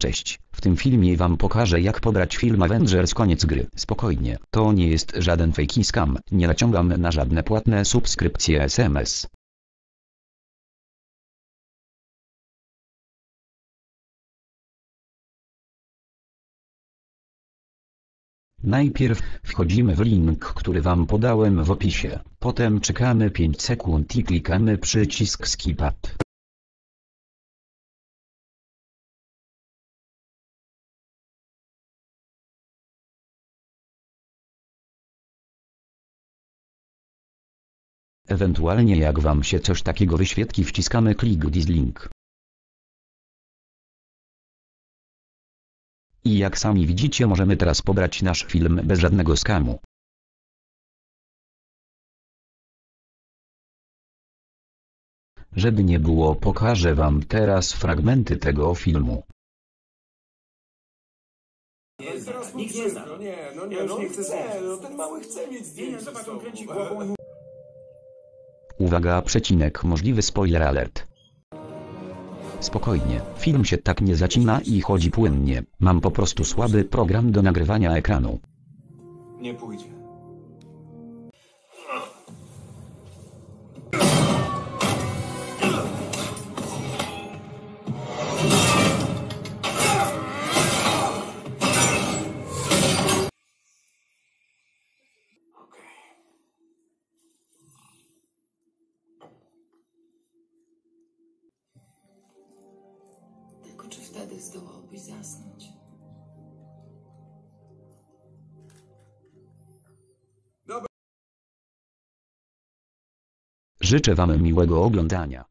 Cześć, w tym filmie wam pokażę jak pobrać film Avengers koniec gry. Spokojnie, to nie jest żaden fake scam, nie naciągam na żadne płatne subskrypcje SMS. Najpierw wchodzimy w link, który wam podałem w opisie, potem czekamy 5 sekund i klikamy przycisk skipad. Ewentualnie jak wam się coś takiego wyświetli wciskamy klik this link. I jak sami widzicie możemy teraz pobrać nasz film bez żadnego skamu. Żeby nie było pokażę wam teraz fragmenty tego filmu. Nikt nie zna. No nie, no nie, no nie chcę no ten mały chce mieć Nie, nie, zdjęcie zobacz, on kręci głową Uwaga przecinek możliwy spoiler alert. Spokojnie, film się tak nie zacina i chodzi płynnie, mam po prostu słaby program do nagrywania ekranu. Nie pójdzie. Wtedy zdołałbyś zasnąć? Życzę wam miłego oglądania.